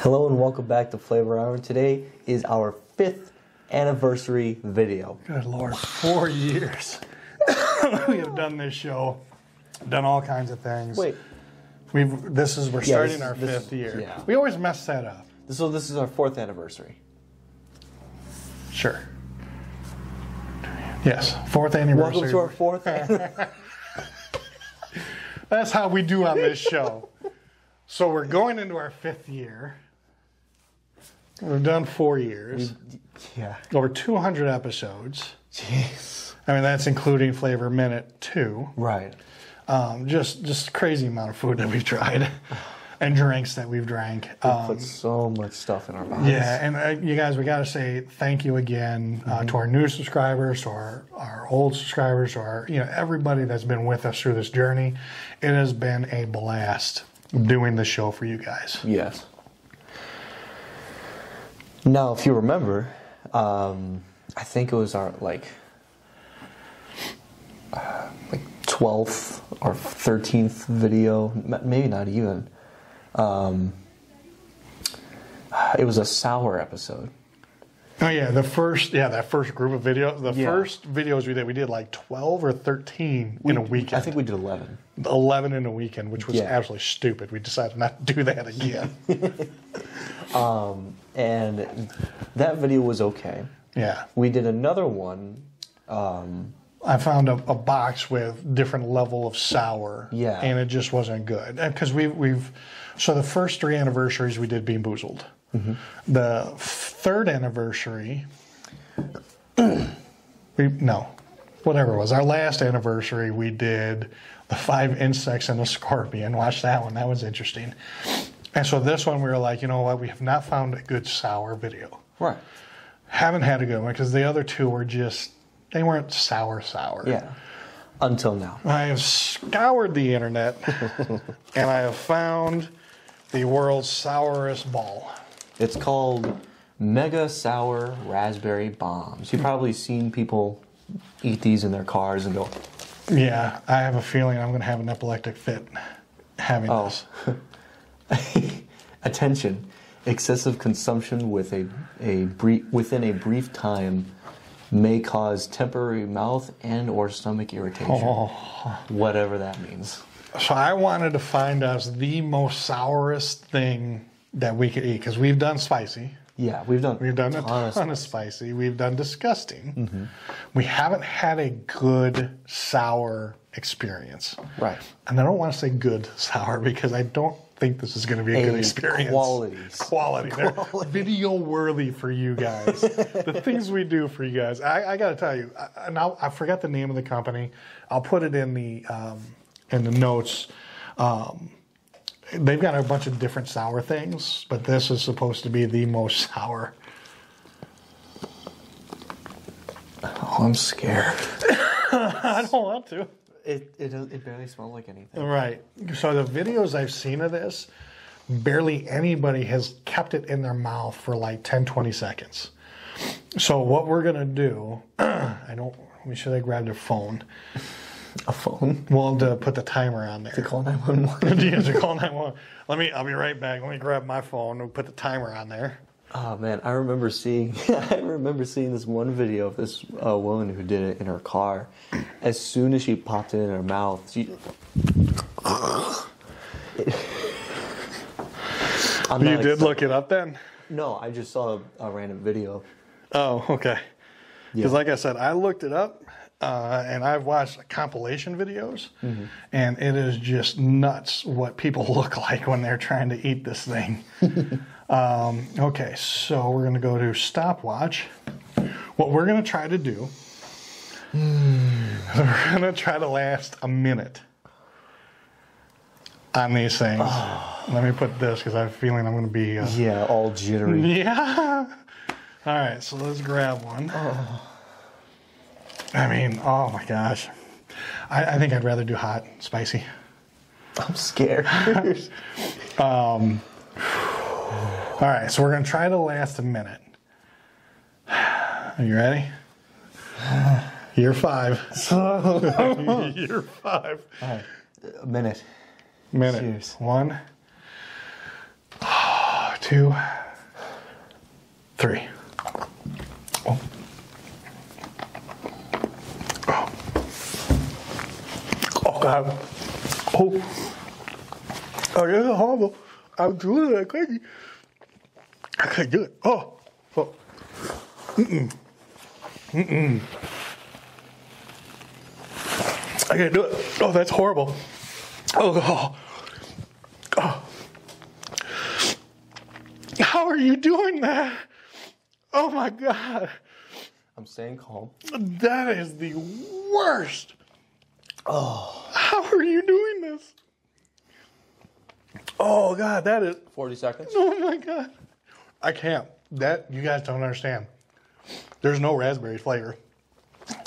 Hello and welcome back to Flavor Hour. Today is our fifth anniversary video. Good Lord, four years. we have done this show, done all kinds of things. Wait, We've this is we're Yeah, starting this our this fifth year. yeah. We always mess that up. so this is our fourth anniversary. Sure. Yes, fourth anniversary. Welcome to our fourth. That's how we do on this show. so we're going into our fifth year. We've done four years, yeah. over 200 episodes. Jeez. I mean, that's including Flavor Minute two. Right. Um, just just crazy amount of food that we've tried, and drinks that we've drank. Um, Put so much stuff in our bodies. Yeah, and uh, you guys, we got to say thank you again uh, to our new subscribers, to our, our old subscribers, to our you know everybody that's been with us through this journey. It has been a blast doing the show for you guys. Yes. Now, if you remember, um, I think it was our like uh, like twelfth or thirteenth video, maybe not even. Um, it was a sour episode. Oh yeah, the first yeah that first group of videos, the Yeah. first videos we did, we did like twelve or thirteen in a weekend. I think we did eleven. eleven in a weekend, which was Yeah. absolutely stupid. We decided not to do that again. and that video was okay. yeah. We did another one. Um, I found a, a box with different level of sour. Yeah. And it just wasn't good. Because we've, we've, so the first three anniversaries we did Bean Boozled. Mm-hmm. The third anniversary, we, no, whatever it was, our last anniversary, we did the five insects and the scorpion. Watch that one. That was interesting. And so this one, we were like, you know what? We have not found a good sour video. right. Haven't had a good one because the other two were just, they weren't sour, sour. Yeah. Until now. I have scoured the internet and I have found the world's sourest ball. It's called Mega Sour Raspberry Bombs. You've probably seen people eat these in their cars and go, Yeah, I have a feeling I'm going to have an epileptic fit having Oh. this. attention, excessive consumption with a, a brief, within a brief time may cause temporary mouth and or stomach irritation. Oh. Whatever that means. So I wanted to find us the most sourest thing that we could eat because we've done spicy. Yeah, we've done We've done a ton of ton of spicy. We've done disgusting. Mm-hmm. We haven't had a good sour experience. Right. And I don't want to say good sour because I don't think this is going to be a, good experience. quality. Quality. They're Video worthy for you guys. the things we do for you guys. I, I got to tell you, I, and I'll, I forgot the name of the company. I'll put it in the um, in the notes. Um, they've got a bunch of different sour things, but this is supposed to be the most sour. Oh, I'm scared. I don't want to. It, it, it barely smells like anything. Right. So the videos I've seen of this, barely anybody has kept it in their mouth for like 10, 20 seconds. So what we're gonna do, I don't. We should have grabbed a phone. A phone? Well, to put the timer on there. Call 911. yeah, to call 911. Let me. I'll be right back. Let me grab my phone and put the timer on there. Oh man, I remember seeing I remember seeing this one video of this uh, woman who did it in her car. As soon as she popped it in her mouth, she. I'm You did look it up then. No, I just saw a, a random video. Oh, okay. Because Yeah. like I said, I looked it up, uh, and I've watched compilation videos, Mm-hmm. and it is just nuts what people look like when they're trying to eat this thing. Um, okay, so we're going to go to stopwatch. What we're going to try to do, we're going to try to last a minute on these things. Let me put this because I have a feeling I'm going to be. Uh, Yeah, all jittery. yeah. All right, so let's grab one. I mean, oh my gosh. I, I think I'd rather do hot, spicy. I'm scared. All right, so we're going to try to last a minute. Are you ready? Year five. Year five. all right, a minute. Minute. Cheers. One. two, three. Oh. Oh. Oh, God. Oh. Oh, this is horrible. I'm doing it like crazy. I can't do it. Oh. Oh. Mm-mm. Mm-mm. I can't do it. Oh, that's horrible. Oh, oh. oh. How are you doing that? Oh my God. I'm staying calm. That is the worst. Oh. How are you doing? Oh God, that is. 40 seconds. Oh my God. I can't. That, you guys don't understand. There's no raspberry flavor.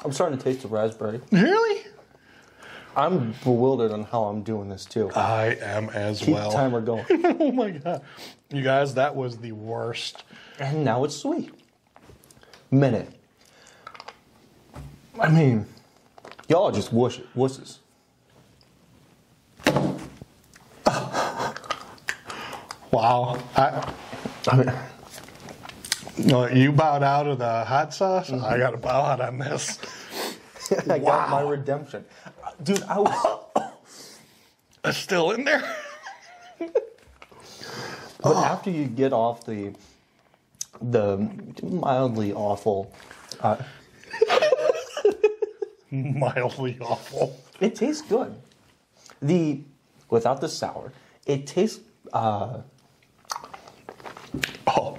I'm starting to taste the raspberry. Really? I'm bewildered on how I'm doing this too. I am as Keep well. the timer going. oh my God. You guys, that was the worst. and now it's sweet. Minute. I mean, y'all are just wuss- wusses. Wow. I, I mean, no, you bowed out of the hot sauce. I got to bow out on this. I got my redemption. Dude, I was. It's still in there. But after you get off the the mildly awful, uh, Mildly awful. it tastes good. The without the sour, it tastes. Uh, Oh.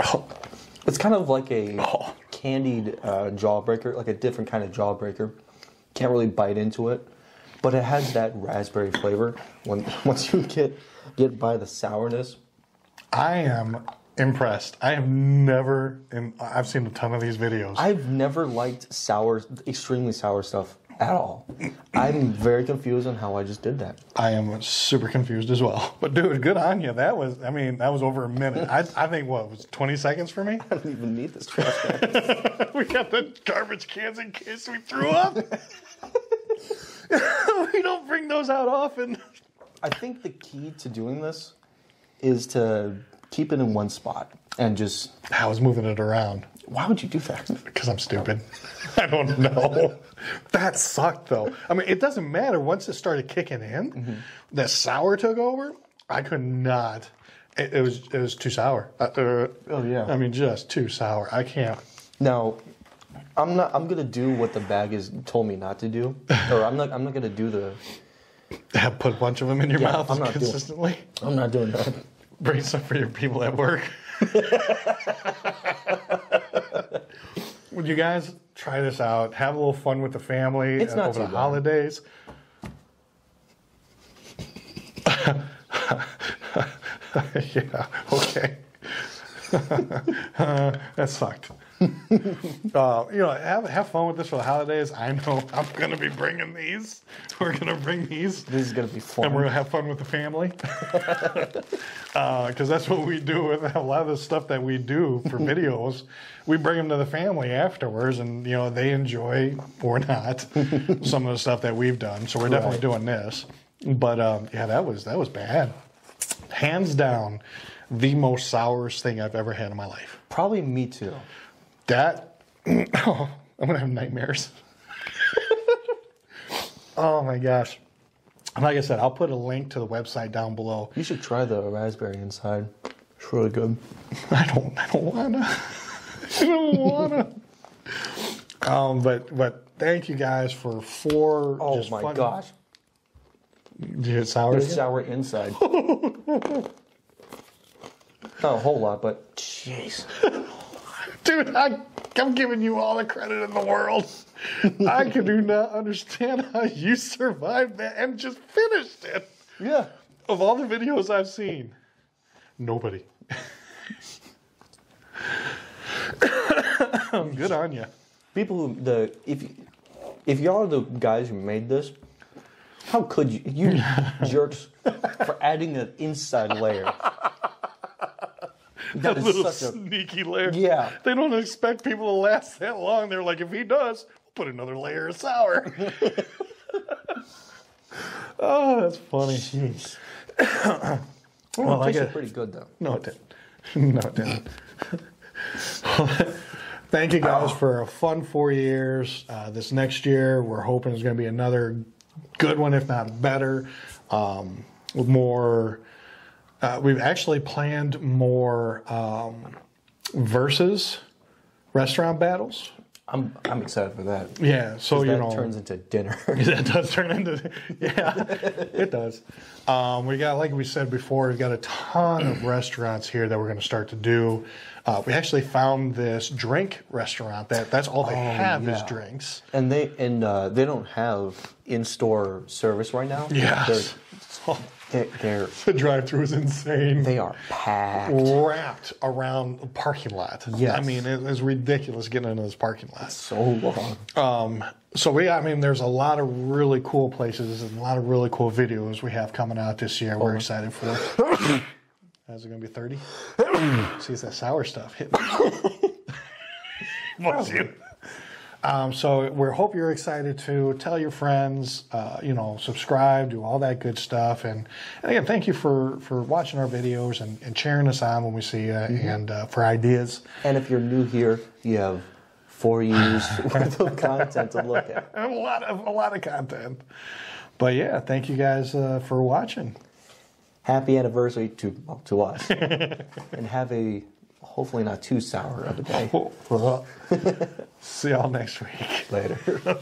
Oh. it's kind of like a Oh. candied uh, jawbreaker, like a different kind of jawbreaker. Can't really bite into it, but it has that raspberry flavor. When once you get get by the sourness, I am impressed. I have never, and I've seen a ton of these videos. I've never liked sour, extremely sour stuff at all. I'm very confused on how I just did that. I am super confused as well. But dude, good on you. That was, I mean, that was over a minute. I, I think what was 20 seconds for me? I don't even need this trash can. we got the garbage cans in case we threw up. we don't bring those out often. I think the key to doing this is to keep it in one spot and just. I was moving it around Why would you do that? because I'm stupid. I don't know. that sucked though. I mean, it doesn't matter once it started kicking in. The sour took over. I could not. It, it was it was too sour. Uh, uh, Oh, yeah. I mean, just too sour. I can't. Now, I'm not. I'm gonna do what the bag has told me not to do, or I'm not. I'm not gonna do the. Have put a bunch of them in your Yeah, mouth I'm not doing- consistently. I'm not doing that. Bring some for your people at work. Would you guys try this out? Have a little fun with the family It's not over the holidays. yeah. Okay. Uh, that sucked. Uh, you know, have have fun with this for the holidays. I know I'm gonna be bringing these. We're gonna bring these. This is gonna be fun. And we're gonna have fun with the family, because that's what we do with a lot of the stuff that we do for videos. We bring them to the family afterwards, and you know they enjoy or not some of the stuff that we've done. So we're definitely doing this. But um, yeah, that was that was bad. Hands down, the most sourest thing I've ever had in my life. Probably me too. That oh, I'm gonna have nightmares. oh my gosh. And Like I said, I'll put a link to the website down below. You should try the raspberry inside. It's really good. I don't I don't wanna. I don't wanna. um but but thank you guys for four Oh just my gosh. Did you sour? There's sour inside. Not a whole lot, but jeez. Dude, I, I'm giving you all the credit in the world. I can do not understand how you survived that and just finished it. Yeah. Of all the videos I've seen, nobody. Good on you. People who the if if y'all are the guys who made this, how could you you jerks for adding an inside layer? That Little such a sneaky layer. Yeah. They don't expect people to last that long. They're like, if he does, we'll put another layer of sour. oh, that's funny. jeez. Oh, Well, it tasted pretty good though. No, it didn't. no, it didn't. Thank you guys for a fun four years. Uh, this next year, we're hoping is going to be another good one, if not better. Um, with more, uh, we've actually planned more um, versus restaurant battles. I'm I'm excited for that. Yeah, so you that know, turns into dinner. that does turn into yeah it does um, we got like we said before we've got a ton of restaurants here that we're going to start to do uh, we actually found this drink restaurant that that's all they have is drinks and they and uh, they don't have in-store service right now. yes They're, they're, they're the drive-through is insane they are packed. wrapped around a parking lot Yes. i mean it, it's ridiculous getting into this parking lot So long. Um, so we, I mean, there's a lot of really cool places and a lot of really cool videos we have coming out this year. We're excited for. Is it going to be 30? See, it's that sour stuff hitting. Bless you. Um, so we hope you're excited to tell your friends, uh, you know, subscribe, do all that good stuff, and, and again, thank you for for watching our videos and, and cheering us on when we see you, and uh, for ideas. And if you're new here, you have four years worth of content to look at. a lot of a lot of content. But yeah, thank you guys uh, for watching. Happy anniversary to well, to us, and have a hopefully not too sour of a day. See y'all next week. Later.